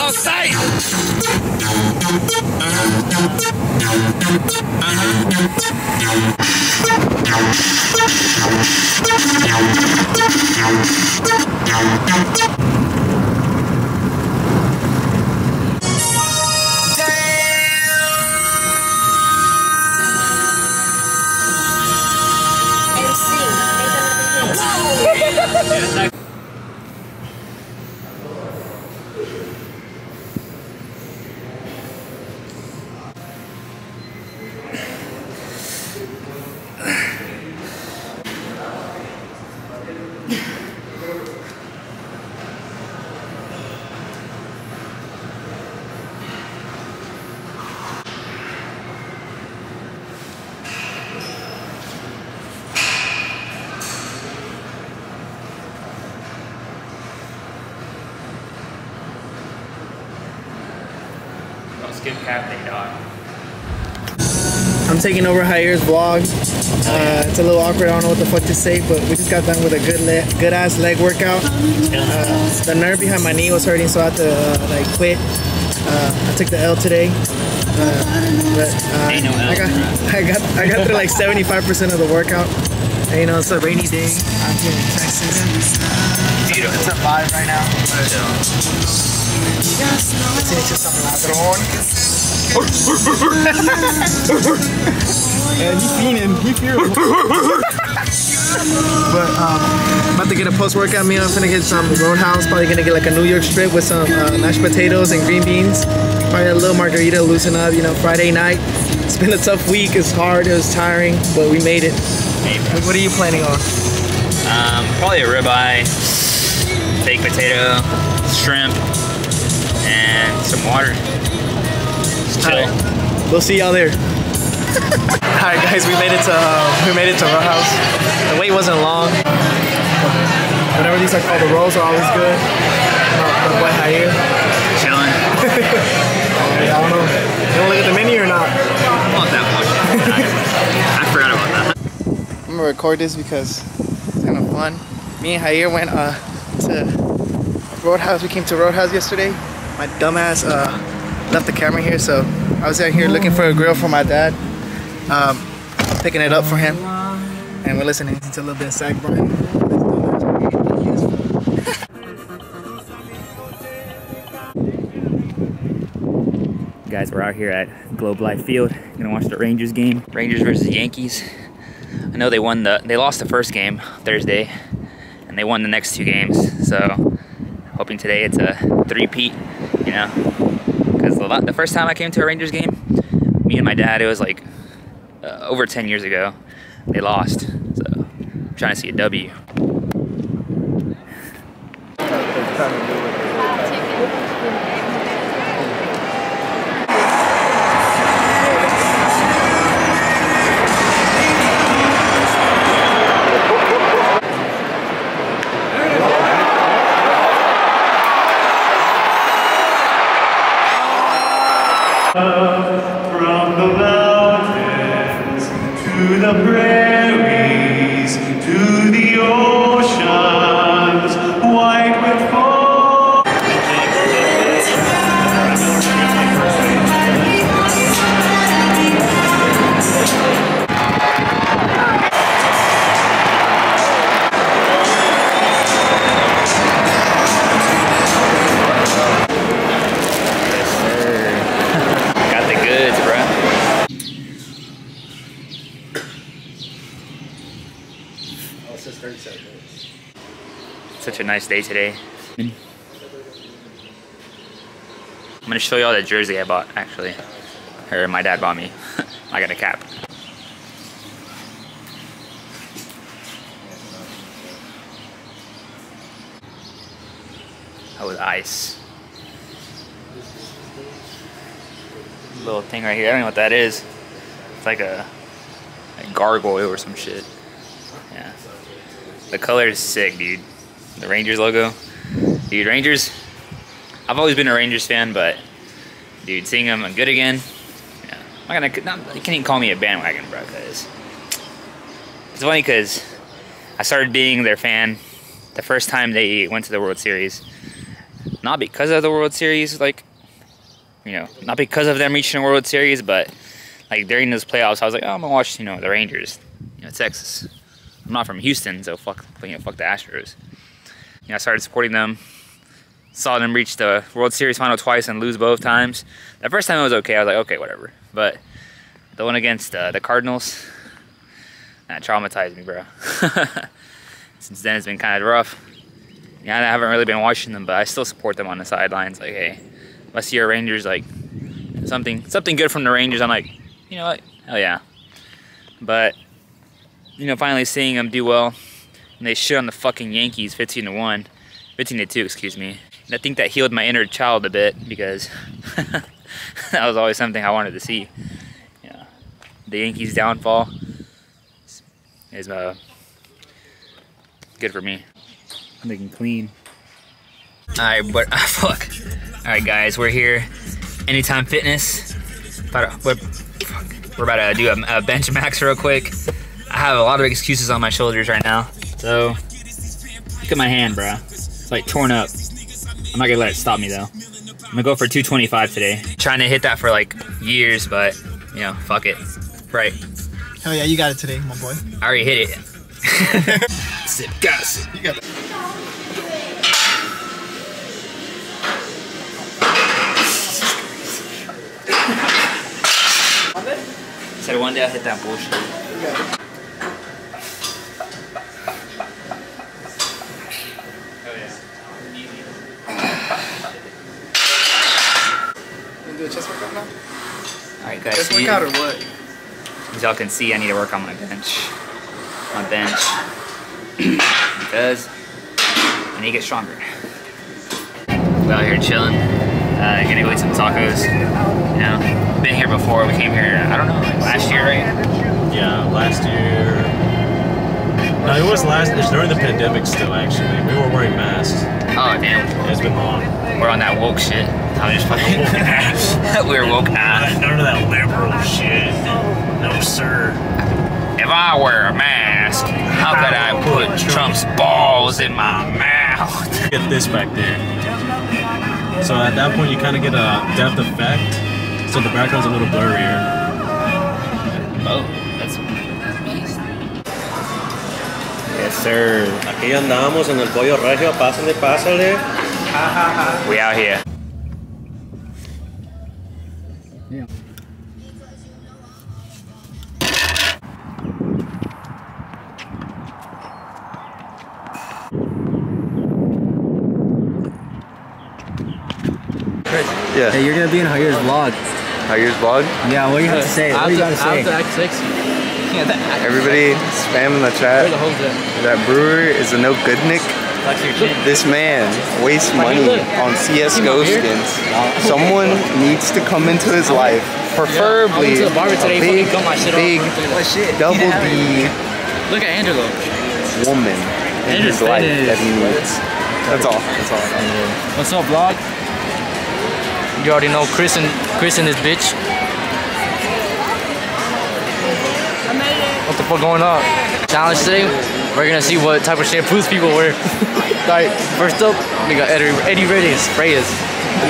Outside! Don't skip. I'm taking over Jair's vlog. Uh, it's a little awkward. I don't know what the fuck to say, but we just got done with a good good ass leg workout. Uh, the nerve behind my knee was hurting, so I had to uh, like quit. Uh, I took the L today. Uh, but uh, no I got I got I got through like 75% of the workout. And, you know, it's a rainy day out here in Texas. Beautiful. It's a vibe right now. Sí, hecho some ladrón. yeah, he's fiending. He fearing. but um, about to get a post-workout meal. I'm gonna get some Roadhouse. Probably gonna get like a New York strip with some uh, mashed potatoes and green beans. Probably a little margarita, loosen up. You know, Friday night. It's been a tough week. It's hard. It was tiring, but we made it. Hey. What are you planning on? Um, probably a ribeye, baked potato, shrimp, and some water. Just chill. We'll see y'all there. All right, guys, we made it to uh, we made it to Roadhouse. The wait wasn't long. Whatever these are called, the rolls are always good. The boy Jair. Chilling. I don't know. You want to look at the menu or not? Not that much. I forgot about that. I'm gonna record this because it's kind of fun. Me and Jair went uh, to Roadhouse. We came to Roadhouse yesterday. My dumbass uh, left the camera here, so I was out here looking for a grill for my dad. Um, picking it up for him, and we're listening to a little bit of Zach Bryan. Guys, we're out here at Globe Life Field. Gonna watch the Rangers game. Rangers versus Yankees. I know they won the they lost the first game Thursday, and they won the next two games. So hoping today it's a three-peat, you know. Because the, the first time I came to a Rangers game, me and my dad, it was like uh, over 10 years ago. They lost. So I'm trying to see a W. the prairies nice day today. I'm gonna show y'all the jersey I bought, actually. Or my dad bought me. I got a cap. That was ice. Little thing right here. I don't know what that is. It's like a, a gargoyle or some shit. Yeah. The color is sick, dude. The Rangers logo. Dude, Rangers. I've always been a Rangers fan, but dude, seeing them I'm good again, yeah, I'm not gonna. Not, you can't even call me a bandwagon, bro. Cause it's funny because I started being their fan the first time they went to the World Series. Not because of the World Series, like you know, not because of them reaching the World Series, but like during those playoffs, I was like, oh, I'm gonna watch, you know, the Rangers, you know, Texas. I'm not from Houston, so fuck, you know, fuck the Astros. You know, I started supporting them. Saw them reach the World Series final twice and lose both times. The first time it was okay. I was like, okay, whatever. But the one against uh, the Cardinals, that traumatized me, bro. Since then, it's been kind of rough. Yeah, I haven't really been watching them, but I still support them on the sidelines. Like, hey, if I see a Rangers like something something good from the Rangers, I'm like, you know what? Hell yeah. But you know, finally seeing them do well, and they shit on the fucking Yankees 15 to one, 15 to two, excuse me. And I think that healed my inner child a bit because that was always something I wanted to see. Yeah, the Yankees' downfall is uh, good for me. I'm making clean. Alright, but uh, fuck. Alright, guys, we're here. Anytime Fitness. About to, we're about to do a, a bench max real quick. I have a lot of excuses on my shoulders right now. So, look at my hand, bro. It's like torn up. I'm not gonna let it stop me though. I'm gonna go for 225 today. Trying to hit that for like years, but you know, fuck it. Right. Hell yeah, you got it today, my boy. I already hit it. Sip, gotta. You got it. Said one day I'll hit that bullshit. You do a chest workout now? Alright guys, Chest so you- workout or what? as y'all can see, I need to work on my bench. My bench. because I need to get stronger. We're out here chilling. Uh, gonna go eat some tacos. You know, been here before. We came here, I don't know, like last year, right? Yeah, last year. No, it was last. It's during the pandemic still. Actually, we were wearing masks. Oh, damn. It's been long. We're on that woke shit. I'm just fucking We're woke ass. None of that liberal shit. No sir. If I wear a mask, how could I put Trump's balls in my mouth? Get this back there. So at that point, you kind of get a depth effect. So the background's a little blurrier. Oh, Yes, sir. Aquí andamos en el pollo regio, pásale, pásale. We out here. Yeah. Hey, you're gonna be in Jair's vlog. Jair's vlog. Yeah, what do you have to uh, say? What do you gotta say? act sexy. Everybody spam in the chat. The? That brewer is a no good Nick. This man wastes money on CSGO skins. Someone needs to come into his life, preferably to the barber today, a big, fucking cut my shit off. big, oh, What double D Look at Angelo. woman in his life that he needs. That's all. That's all. What's up, vlog? You already know Chris and Chris and his bitch. What the fuck going on? Challenge today. We're gonna see what type of shampoos people wear. Alright, first up, we got Eddie, Eddie Reyes. Reyes.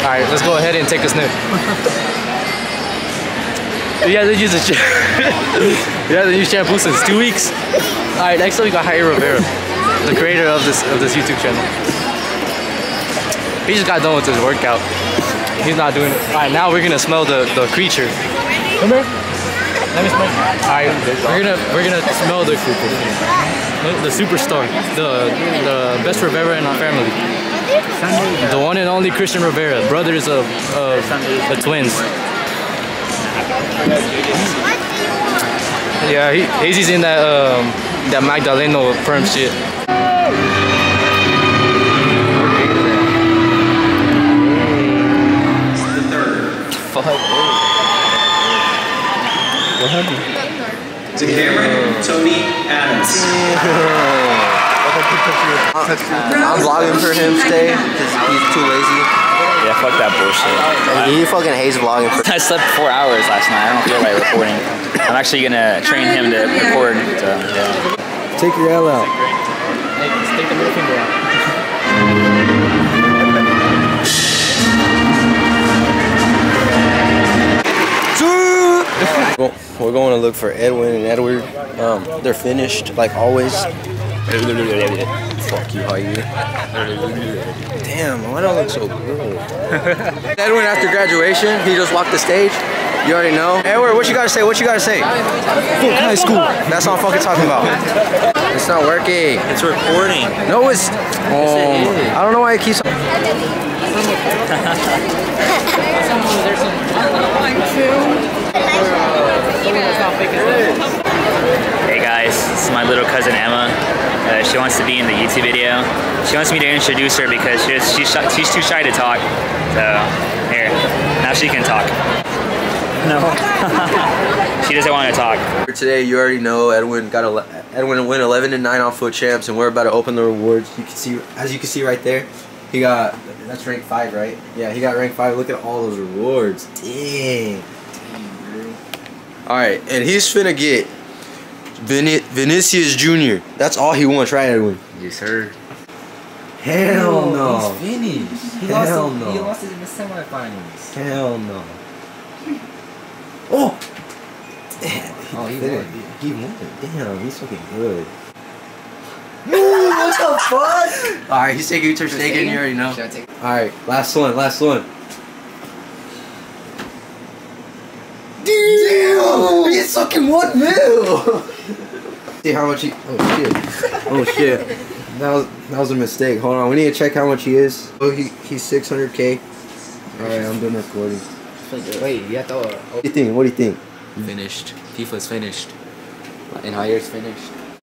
Alright, let's go ahead and take a sniff. Yeah, they use a sh- Yeah, they use shampoo since two weeks. Alright, next up we got Jair Rivera, the creator of this of this YouTube channel. He just got done with his workout. He's not doing it. Alright, now we're gonna smell the, the creature. Come here. Let me smell. Alright, we're gonna we're gonna smell the the superstar, the the best Rivera in our family. The one and only Christian Rivera, brothers of, of the twins. Yeah, he, Hazy's in that um, that Magdaleno perm shit. To Cameron Tony Adams. I'm vlogging for him today because he's too lazy. Yeah, fuck that bullshit. He fucking hates vlogging. For I slept four hours last night. I don't feel like recording. I'm actually gonna train him to record. So, yeah. Take your L out. Take the middle finger out. We're going to look for Edwin and Edward. Um, they're finished, like always. Fuck you, how you? Damn, why do I look so good? Edwin, after graduation, he just walked the stage. You already know. Edward, what you gotta say? What you gotta say? Fuck high school. That's what I'm fucking talking about. It's not working. It's recording. No, it's. Oh, I don't know why it keeps. Hey guys, this is my little cousin Emma. Uh, she wants to be in the YouTube video. She wants me to introduce her because she's she's, shy- she's too shy to talk. So here, now she can talk. No. she doesn't want to talk. Today, you already know Edwin got Edwin win 11 and 9 on FUT Champs, and we're about to open the rewards. You can see, as you can see right there, he got that's rank five, right? Yeah, he got rank five. Look at all those rewards. Dang. All right, and he's finna get Vini- Vinicius Jr. That's all he wants, right, Edwin? Yes, sir. Hell no. He's finished. He Hell lost it, no. He lost it in the semifinals. Hell no. Oh. Oh, he Damn, won. He won. Damn, he's fucking good. what the fuck? All right, he's taking you ter Stegen. You already know. Take? All right, last one, last one. Damn! He's fucking one mil. See how much he? Oh shit! Oh shit! That was that was a mistake. Hold on, we need to check how much he is. Oh, he he's 600k. All right, I'm done recording. Wait, you have to. What do you think? What do you think? Finished. FIFA's finished. And Jair's finished.